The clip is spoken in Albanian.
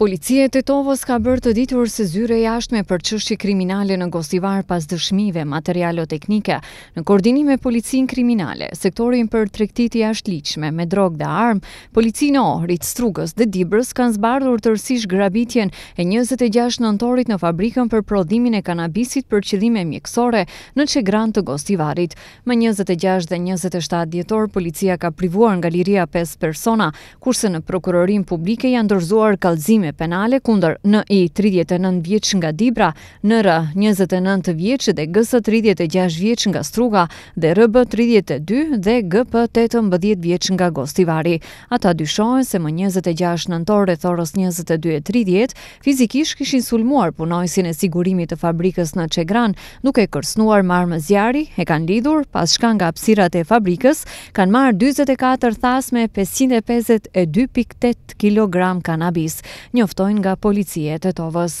Policia e Tetovës ka bërë të ditur se Zyra e Jashtme për Çështje Kriminale në Gostivar pas dëshmive materialo-teknike në koordinim me Policinë Kriminale, Sektorin për Tregti të Jashtëligjshme me drogë dhe armë, Policinë e Ohrit, Strugës dhe Dibrës kanë zbardhur tërësisht grabitjen e njëzet e gjashtë nëntorit në fabrikën për prodhimin e kanabisit për qëllime mjekësore në Çegranë të Gostivarit. Më njëzet e gjashtë dhe njëzet e shtatë dhjetor policia ka privuar nga liria pesë persona, kurse në Prokurorinë Publike janë dorëzuar kallëzime penale kundër NI. tridhjetë e nëntë vjeç nga Dibra, NR. njëzet e nëntë vjeç dhe GS. tridhjetë e gjashtë vjeç nga Struga dhe RB. tridhjetë e dy dhe GP. tetëmbëdhjetë vjeç nga Gostivari. Ata dyshohen se më njëzet e gjashtë nëntor rreth orës njëzet e dy e tridhjetë, fizikisht kishin sulmuar punonjësin e sigurimit të fabrikës në Çegran, duke e kërcënuar me armë zjarri, e kanë lidhur, pas çka nga hapësirat e fabrikës kanë marrë dyzet e katër thasë me pesëqind e pesëdhjetë e dy pikë tetë kilogramë kanabis, njoftojnë nga Policia e Tetovës.